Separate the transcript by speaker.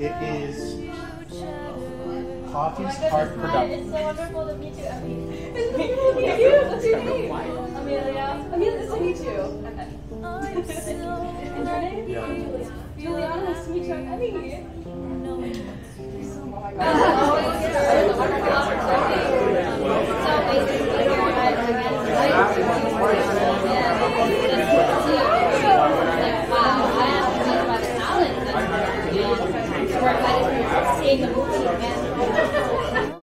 Speaker 1: It is
Speaker 2: Coffee's oh Heart
Speaker 1: Production.
Speaker 2: It's so wonderful to meet you, Emmy. It's so wonderful to meet you. What's your name? Amelia. Amelia, nice to meet you. and your name?
Speaker 1: Yeah.
Speaker 2: Juliana. Juliana, nice to meet you. I'm Emmy. No. Oh my god. that is seeing the movie again.